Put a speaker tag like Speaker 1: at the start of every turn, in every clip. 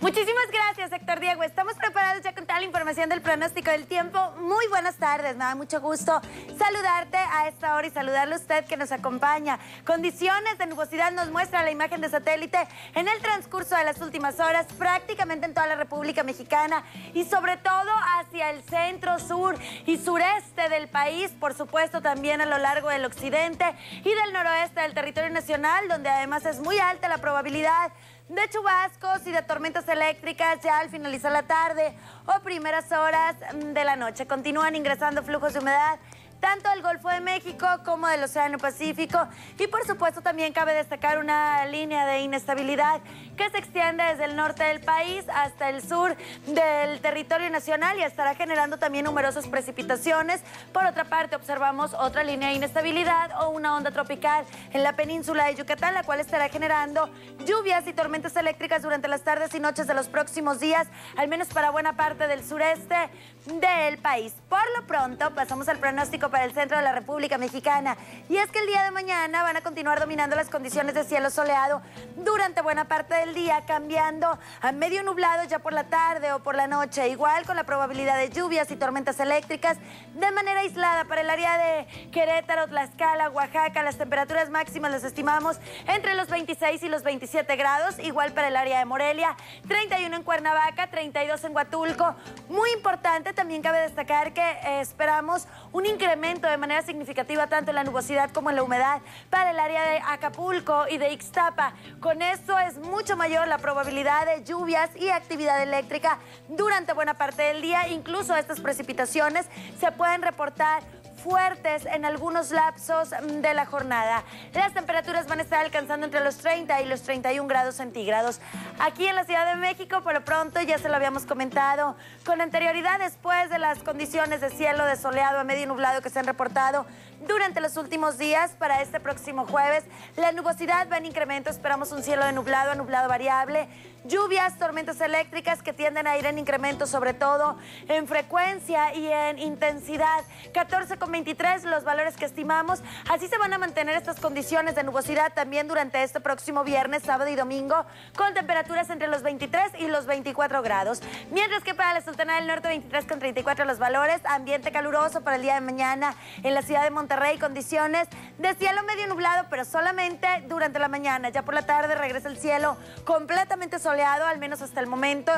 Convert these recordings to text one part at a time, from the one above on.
Speaker 1: Muchísimas gracias, Héctor Diego. Estamos preparados ya con toda la información del pronóstico del tiempo. Muy buenas tardes, me da mucho gusto saludarte a esta hora y saludarle a usted que nos acompaña. Condiciones de nubosidad nos muestra la imagen de satélite en el transcurso de las últimas horas, prácticamente en toda la República Mexicana y sobre todo hacia el centro, sur y sureste del país, por supuesto también a lo largo del occidente y del noroeste del territorio nacional, donde además es muy alta la probabilidad de chubascos y de tormentas eléctricas ya al finalizar la tarde o primeras horas de la noche. Continúan ingresando flujos de humedad tanto del Golfo de México como del Océano Pacífico. Y por supuesto también cabe destacar una línea de inestabilidad que se extiende desde el norte del país hasta el sur del territorio nacional y estará generando también numerosas precipitaciones. Por otra parte, observamos otra línea de inestabilidad o una onda tropical en la península de Yucatán, la cual estará generando lluvias y tormentas eléctricas durante las tardes y noches de los próximos días, al menos para buena parte del sureste del país. Por lo pronto, pasamos al pronóstico para el centro de la República Mexicana. Y es que el día de mañana van a continuar dominando las condiciones de cielo soleado durante buena parte del día, cambiando a medio nublado ya por la tarde o por la noche, igual con la probabilidad de lluvias y tormentas eléctricas de manera aislada para el área de Querétaro, Tlaxcala, Oaxaca. Las temperaturas máximas las estimamos entre los 26 y los 27 grados, igual para el área de Morelia, 31 en Cuernavaca, 32 en Huatulco. Muy importante, también cabe destacar que eh, esperamos un incremento de manera significativa tanto en la nubosidad como en la humedad para el área de Acapulco y de Ixtapa. Con esto es mucho mayor la probabilidad de lluvias y actividad eléctrica durante buena parte del día. Incluso estas precipitaciones se pueden reportar fuertes en algunos lapsos de la jornada. Las temperaturas van a estar alcanzando entre los 30 y los 31 grados centígrados. Aquí en la Ciudad de México, por lo pronto, ya se lo habíamos comentado con anterioridad, después de las condiciones de cielo desoleado a medio nublado que se han reportado durante los últimos días para este próximo jueves. La nubosidad va en incremento, esperamos un cielo de nublado a nublado variable. Lluvias, tormentas eléctricas que tienden a ir en incremento, sobre todo en frecuencia y en intensidad. 14,23 los valores que estimamos. Así se van a mantener estas condiciones de nubosidad también durante este próximo viernes, sábado y domingo, con temperaturas entre los 23 y los 24 grados. Mientras que para la Sultana del Norte, 23 con 34 los valores. Ambiente caluroso para el día de mañana en la ciudad de Monterrey. Condiciones de cielo medio nublado, pero solamente durante la mañana. Ya por la tarde regresa el cielo completamente soleado soleado, al menos hasta el momento.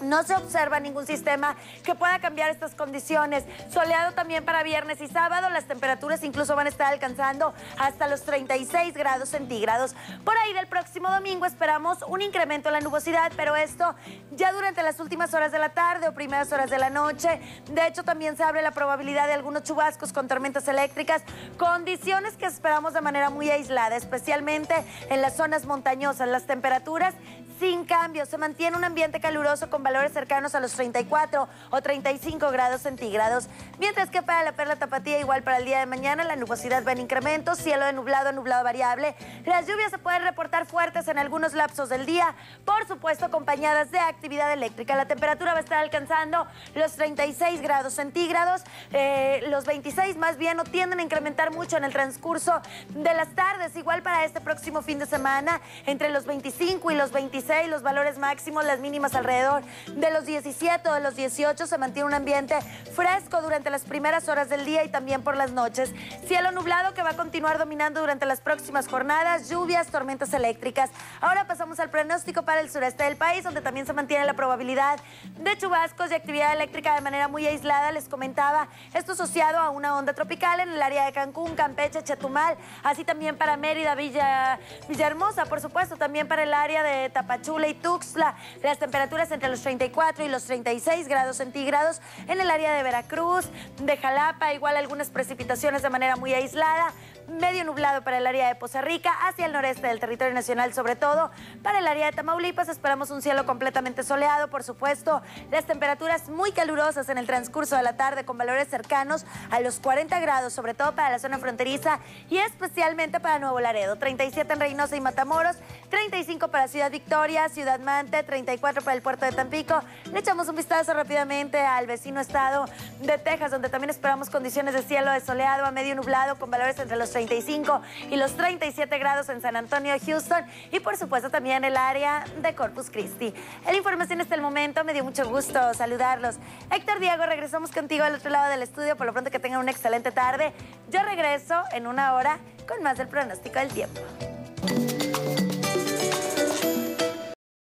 Speaker 1: No se observa ningún sistema que pueda cambiar estas condiciones. Soleado también para viernes y sábado. Las temperaturas incluso van a estar alcanzando hasta los 36 grados centígrados. Por ahí del próximo domingo esperamos un incremento en la nubosidad, pero esto ya durante las últimas horas de la tarde o primeras horas de la noche. De hecho, también se abre la probabilidad de algunos chubascos con tormentas eléctricas, condiciones que esperamos de manera muy aislada, especialmente en las zonas montañosas. Las temperaturas sin cambio. Se mantiene un ambiente caluroso con valores cercanos a los 34 o 35 grados centígrados. Mientras que para la perla tapatía, igual para el día de mañana, la nubosidad va en incremento, cielo de nublado, nublado variable. Las lluvias se pueden reportar fuertes en algunos lapsos del día, por supuesto acompañadas de actividad eléctrica. La temperatura va a estar alcanzando los 36 grados centígrados. Eh, los 26 más bien no tienden a incrementar mucho en el transcurso de las tardes. Igual para este próximo fin de semana, entre los 25 y los 26 los valores máximos, las mínimas alrededor de los 17 o de los 18. Se mantiene un ambiente fresco durante las primeras horas del día y también por las noches. Cielo nublado que va a continuar dominando durante las próximas jornadas, lluvias, tormentas eléctricas. Ahora pasamos al pronóstico para el sureste del país, donde también se mantiene la probabilidad de chubascos y actividad eléctrica de manera muy aislada. Les comentaba, esto asociado a una onda tropical en el área de Cancún, Campeche, Chetumal, así también para Mérida, Villa, Villahermosa, por supuesto, también para el área de Tapachula Chula y Tuxtla. Las temperaturas entre los 34 y los 36 grados centígrados en el área de Veracruz, de Jalapa, igual algunas precipitaciones de manera muy aislada medio nublado para el área de Poza Rica, hacia el noreste del territorio nacional, sobre todo para el área de Tamaulipas. Esperamos un cielo completamente soleado, por supuesto. Las temperaturas muy calurosas en el transcurso de la tarde, con valores cercanos a los 40 grados, sobre todo para la zona fronteriza y especialmente para Nuevo Laredo. 37 en Reynosa y Matamoros, 35 para Ciudad Victoria, Ciudad Mante, 34 para el puerto de Tampico. Le echamos un vistazo rápidamente al vecino estado de Texas, donde también esperamos condiciones de cielo desoleado a medio nublado con valores entre los 35 y los 37 grados en San Antonio, Houston y por supuesto también el área de Corpus Christi. La información hasta el momento, me dio mucho gusto saludarlos. Héctor Diego, regresamos contigo al otro lado del estudio, por lo pronto que tengan una excelente tarde. Yo regreso en una hora con más del pronóstico del tiempo.